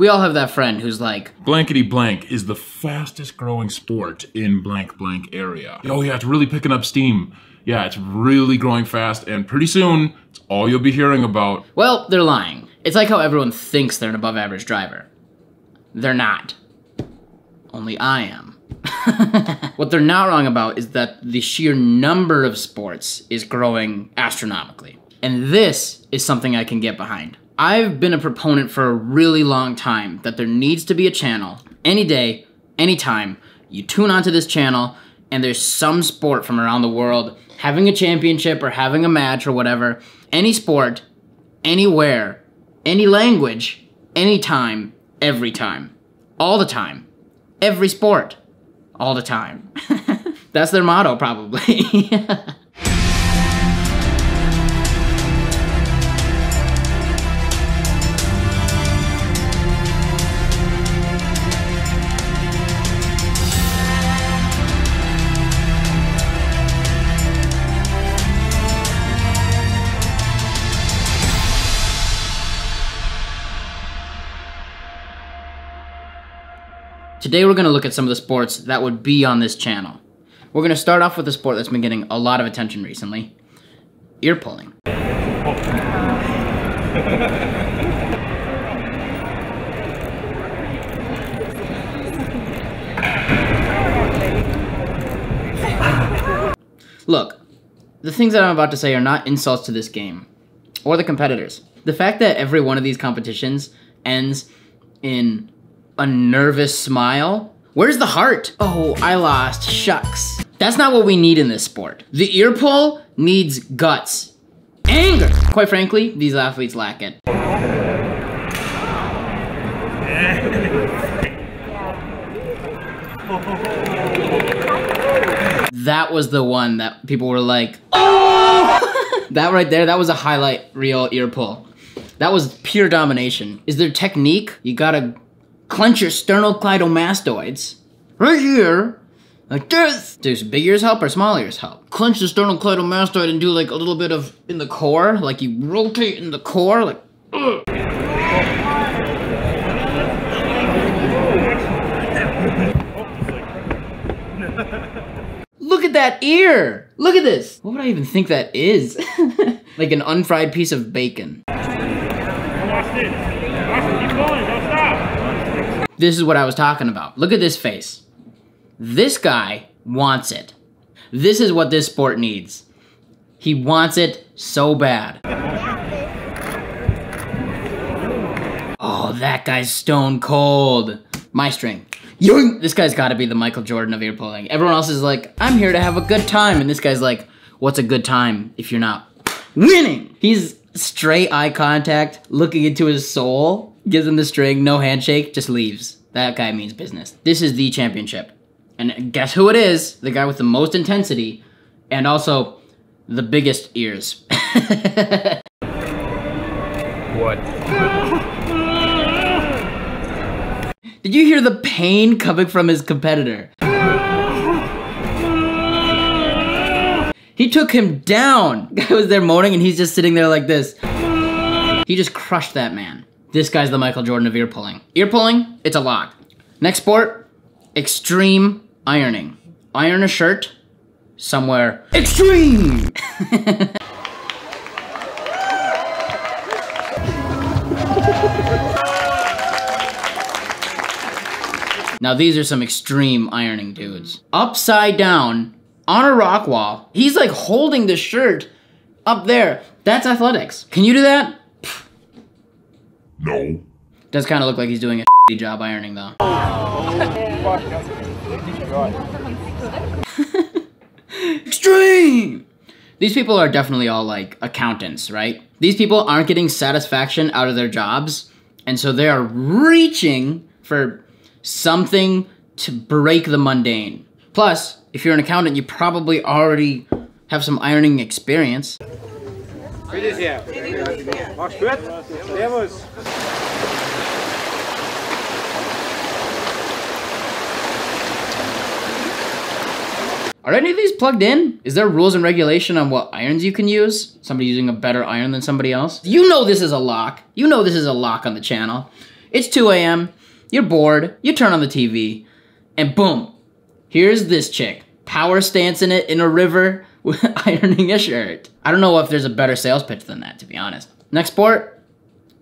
We all have that friend who's like, Blankety blank is the fastest growing sport in blank blank area. Oh yeah, it's really picking up steam. Yeah, it's really growing fast, and pretty soon, it's all you'll be hearing about. well, they're lying. It's like how everyone thinks they're an above average driver. They're not. Only I am. what they're not wrong about is that the sheer number of sports is growing astronomically. And this is something I can get behind. I've been a proponent for a really long time that there needs to be a channel any day, anytime. You tune onto this channel, and there's some sport from around the world having a championship or having a match or whatever. Any sport, anywhere, any language, anytime, every time, all the time, every sport, all the time. That's their motto, probably. Today we're going to look at some of the sports that would be on this channel. We're going to start off with a sport that's been getting a lot of attention recently. Ear pulling. Look, the things that I'm about to say are not insults to this game or the competitors. The fact that every one of these competitions ends in a nervous smile. Where's the heart? Oh, I lost. Shucks. That's not what we need in this sport. The ear pull needs guts. Anger! Quite frankly, these athletes lack it. That was the one that people were like, oh! that right there, that was a highlight reel ear pull. That was pure domination. Is there technique? You gotta clench your sternocleidomastoids right here, like this. Does big ears help or small ears help? Clench the sternocleidomastoid and do like a little bit of in the core, like you rotate in the core, like. ugh. Look at that ear! Look at this! What would I even think that is? like an unfried piece of bacon. This is what I was talking about. Look at this face. This guy wants it. This is what this sport needs. He wants it so bad. Oh, that guy's stone cold. My string. Yoink! This guy's gotta be the Michael Jordan of ear pulling. Everyone else is like, I'm here to have a good time. And this guy's like, what's a good time if you're not winning? He's straight eye contact, looking into his soul, gives him the string, no handshake, just leaves. That guy means business. This is the championship. And guess who it is? The guy with the most intensity and also the biggest ears. What? Did you hear the pain coming from his competitor? He took him down. Guy was there moaning and he's just sitting there like this. He just crushed that man. This guy's the Michael Jordan of ear pulling. Ear pulling, it's a lock. Next sport, extreme ironing. Iron a shirt somewhere extreme. Now these are some extreme ironing dudes. Upside down on a rock wall. He's like holding the shirt up there. That's athletics. Can you do that? No. Does kind of look like he's doing a shitty job ironing though. Extreme! These people are definitely all like accountants, right? These people aren't getting satisfaction out of their jobs, and so they are reaching for something to break the mundane. Plus, if you're an accountant, you probably already have some ironing experience. Bitte sehr. Mach's gut. Servus. Are any of these plugged in? Is there rules and regulation on what irons you can use? Somebody using a better iron than somebody else? You know this is a lock. You know this is a lock on the channel. It's 2 a.m., you're bored, you turn on the TV, and boom, here's this chick, power stancing it in a river, ironing a shirt. I don't know if there's a better sales pitch than that, to be honest. Next sport,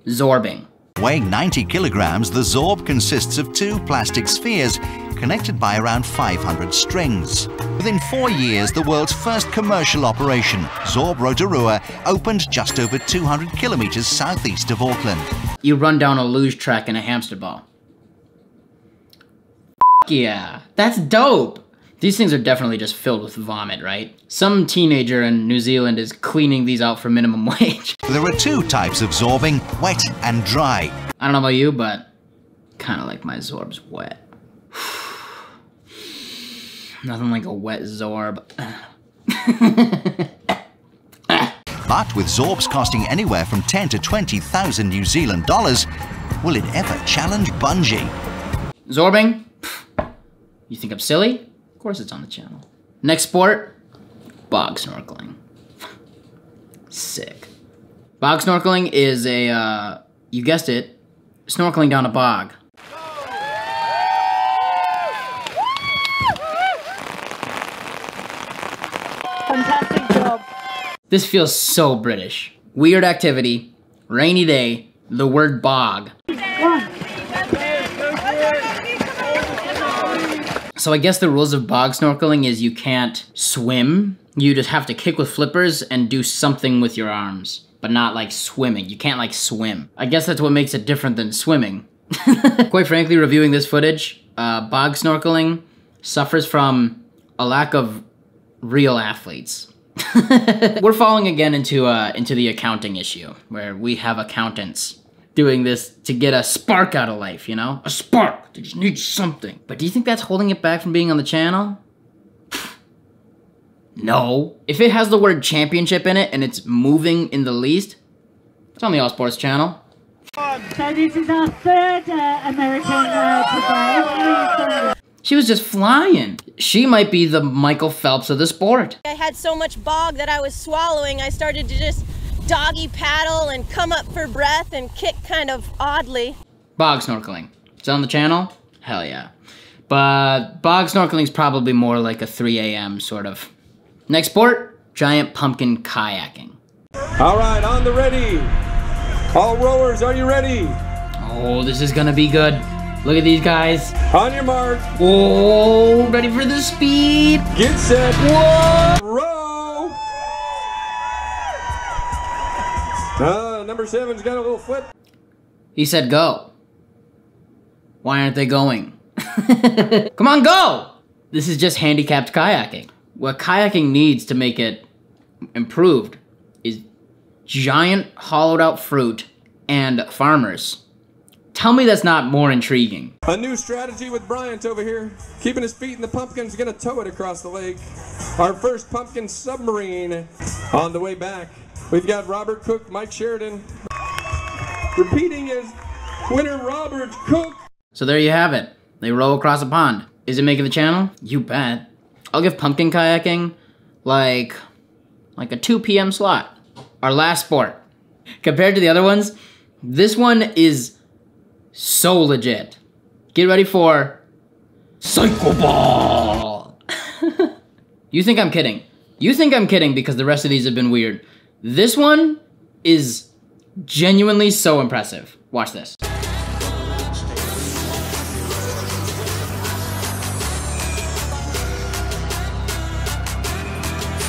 zorbing. Weighing 90 kilograms, the Zorb consists of two plastic spheres connected by around 500 strings. Within four years, the world's first commercial operation, Zorb Rotorua, opened just over 200 kilometers southeast of Auckland. You run down a luge track in a hamster ball. F yeah, that's dope. These things are definitely just filled with vomit, right? Some teenager in New Zealand is cleaning these out for minimum wage. There are two types of zorbing, wet and dry. I don't know about you, but kind of like my Zorb's wet. Nothing like a wet Zorb. But with Zorbs costing anywhere from 10 to 20,000 New Zealand dollars, will it ever challenge bungee? Zorbing? You think I'm silly? Of course it's on the channel. Next sport, bog snorkeling. Sick. Bog snorkeling is a, uh, you guessed it, snorkeling down a bog. Fantastic job. This feels so British. Weird activity, rainy day, the word bog. So I guess the rules of bog snorkeling is you can't swim. You just have to kick with flippers and do something with your arms, but not like swimming. You can't like swim. I guess that's what makes it different than swimming. Quite frankly, reviewing this footage, uh, bog snorkeling suffers from a lack of real athletes. We're falling again into uh, into the accounting issue where we have accountants doing this to get a spark out of life, you know? A spark. They just need something. But do you think that's holding it back from being on the channel? No. If it has the word championship in it and it's moving in the least, it's on the All Sports channel. So this is our third uh, American uh, today. She was just flying. She might be the Michael Phelps of the sport. I had so much bog that I was swallowing, I started to just doggy paddle and come up for breath and kick kind of oddly. Bog snorkeling. It's on the channel? Hell yeah. But bog snorkeling's probably more like a 3 a.m. sort of. Next sport, giant pumpkin kayaking. All right, on the ready. All rowers, are you ready? Oh, this is gonna be good. Look at these guys. On your mark, Whoa, ready for the speed. get set, Whoa! row. Uh, number seven's got a little foot. He said go. Why aren't they going? Come on, go! This is just handicapped kayaking. What kayaking needs to make it improved is giant hollowed out fruit and farmers. Tell me that's not more intriguing. A new strategy with Bryant over here. Keeping his feet in the pumpkin's gonna tow it across the lake. Our first pumpkin submarine on the way back. We've got Robert Cook, Mike Sheridan. Repeating is winner Robert Cook. So there you have it. They row across a pond. Is it making the channel? You bet. I'll give pumpkin kayaking like like a 2 p.m. slot. Our last sport. Compared to the other ones, this one is so legit. Get ready for Psycho Ball. you think I'm kidding. You think I'm kidding because the rest of these have been weird. This one is genuinely so impressive. Watch this.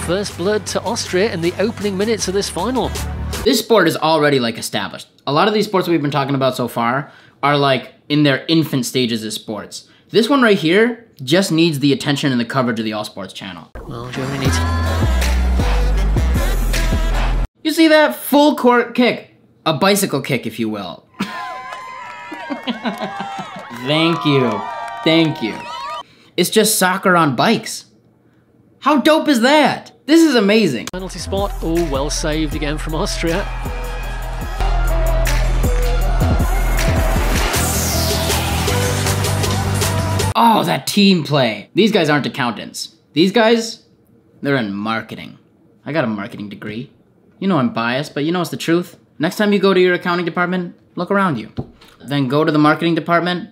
First blood to Austria in the opening minutes of this final. this sport is already like established. A lot of these sports we've been talking about so far are like in their infant stages as sports. This one right here just needs the attention and the coverage of the All Sports channel. Well, Germany needs. You see that full court kick, a bicycle kick, if you will. Thank you, thank you. It's just soccer on bikes. How dope is that? This is amazing. Penalty spot. Oh, well saved again from Austria. Oh, that team play. These guys aren't accountants. These guys, they're in marketing. I got a marketing degree. You know I'm biased, but you know it's the truth. Next time you go to your accounting department, look around you. then go to the marketing department.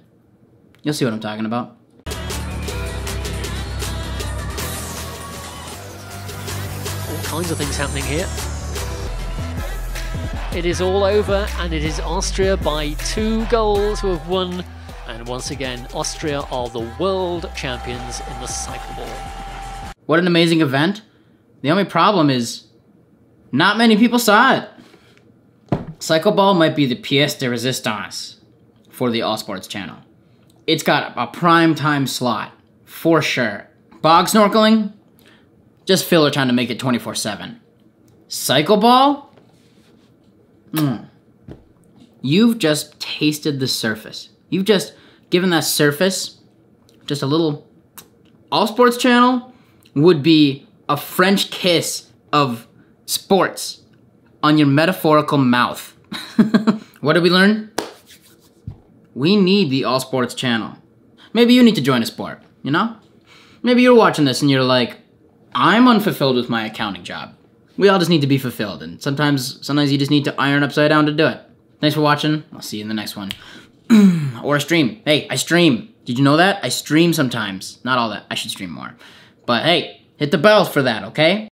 You'll see what I'm talking about. All kinds of things happening here. It is all over, and it is Austria by two goals who have won. And once again, Austria are the world champions in the cycle ball. What an amazing event. The only problem is not many people saw it. Cycle ball might be the pièce de resistance for the All Sports channel. It's got a prime time slot, for sure. Bog snorkeling, just filler trying to make it 24 7. Cycle ball? Hmm. You've just tasted the surface. You've just given that surface just a little. All Sports channel would be a French kiss of sports on your metaphorical mouth. what did we learn? We need the All Sports channel. Maybe you need to join a sport, you know? Maybe you're watching this and you're like, I'm unfulfilled with my accounting job. We all just need to be fulfilled, and sometimes sometimes you just need to iron upside down to do it. Thanks for watching. I'll see you in the next one. or stream. Hey, I stream. Did you know that? I stream sometimes. Not all that. I should stream more. But hey, hit the bell for that, okay?